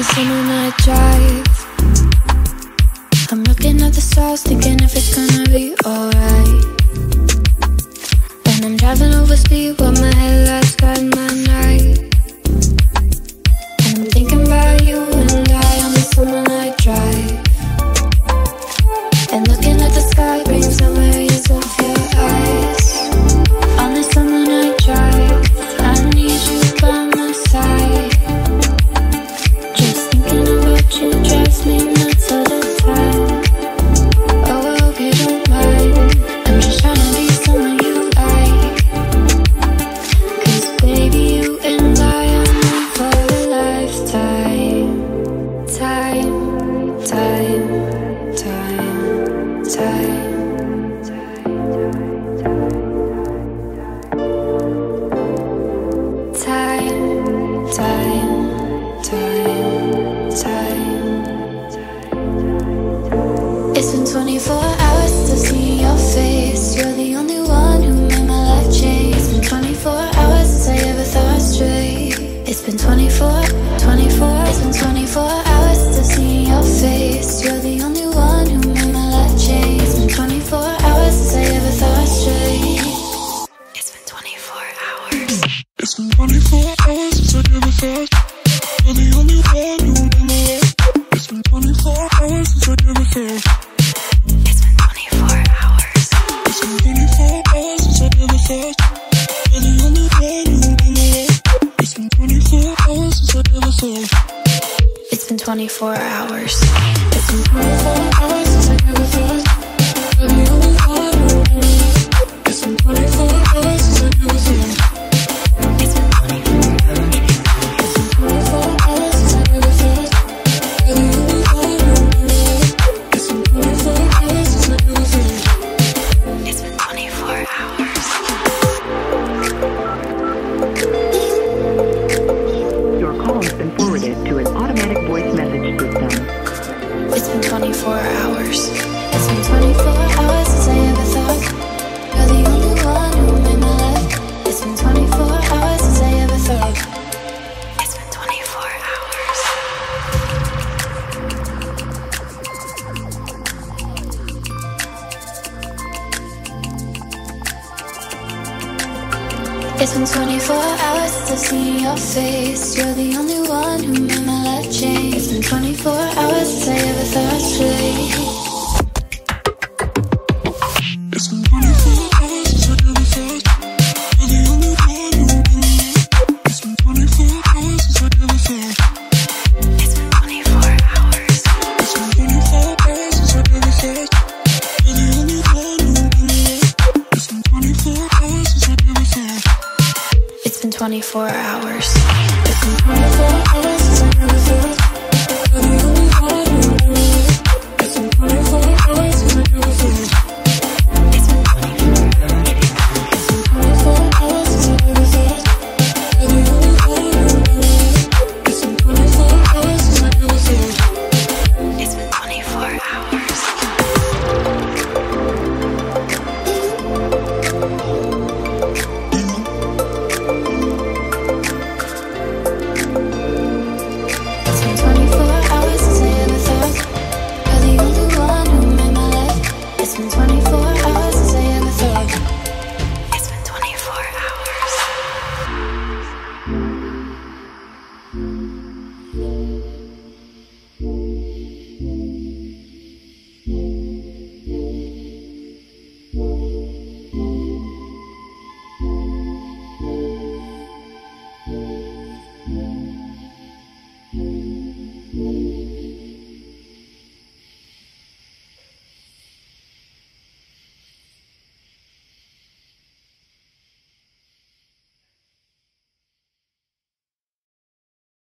the summer night drive. I'm looking at the stars thinking if it's gonna be alright. And I'm driving over speed with my It's been 24 hours since I gave a thought. You're the only one who will my. It's been 24 hours since I gave a thought. It's been 24 hours. It's been 24 hours since I gave a thought. You're the only one who will my. It's been 24 hours since I gave a thought. It's been 24 hours. It's been 24 hours since I gave a thought. You're the only one who will my. It's been 24 hours. It's been 24 hours since I've seen your face. You're the only one who made my life change. It's been 24 hours since I ever thought I'd. 24 hours. for us is another thought.